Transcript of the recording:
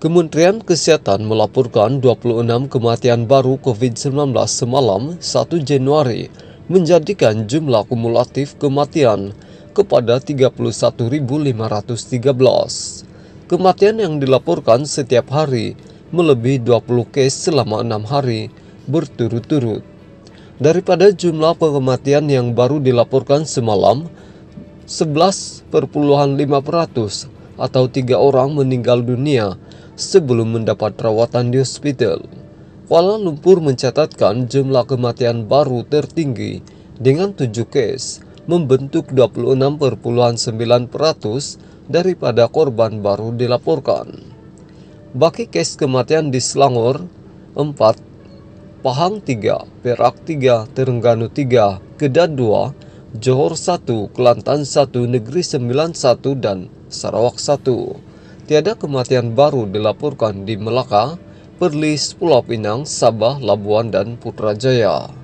Kementerian Kesehatan melaporkan 26 kematian baru COVID-19 semalam 1 Januari menjadikan jumlah kumulatif kematian kepada 31.513. Kematian yang dilaporkan setiap hari melebihi 20 case selama 6 hari berturut-turut. Daripada jumlah kematian yang baru dilaporkan semalam, 11,5% atau tiga orang meninggal dunia sebelum mendapat perawatan di hospital. Kuala Lumpur mencatatkan jumlah kematian baru tertinggi dengan 7 case, membentuk 26,9% daripada korban baru dilaporkan. Baki case kematian di Selangor 4, Pahang 3, Perak 3, Terengganu 3, Kedah 2, Johor 1, Kelantan 1, Negeri 91 dan Sarawak 1 tiada kematian baru dilaporkan di Melaka, Perlis, Pulau Pinang, Sabah, Labuan, dan Putrajaya.